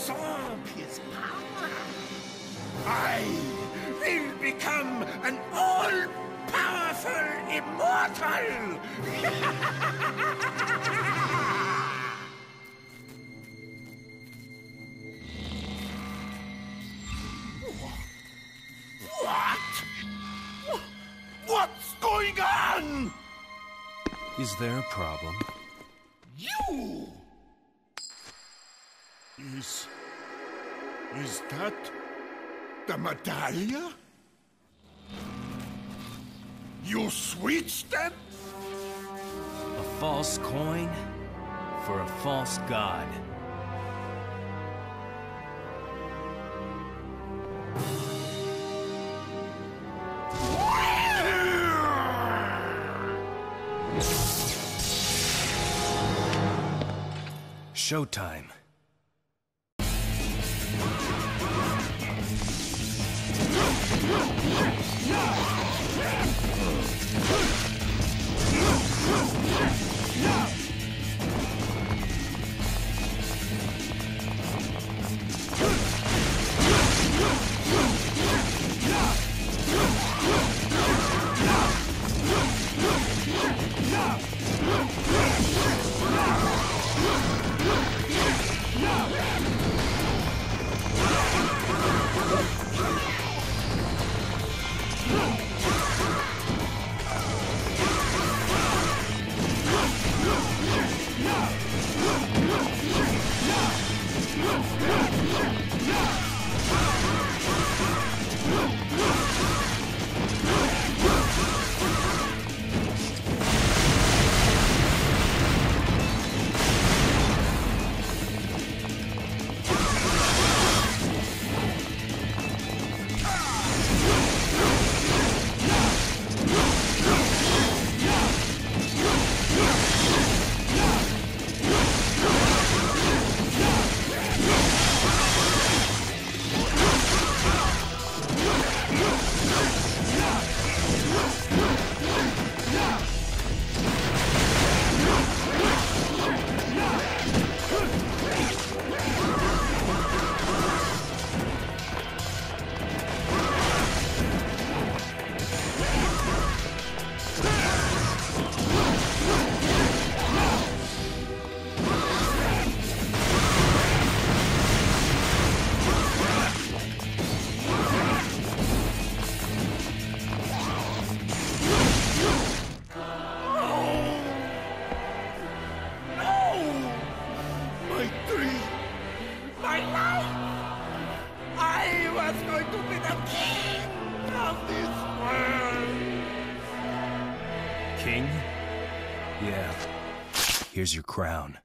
absorb his power. I will become an all-powerful immortal! what? What's going on? Is there a problem? You! Is... Is that... the Medaglia? You switched them? A false coin for a false god. Showtime. No! King? Yeah. Here's your crown.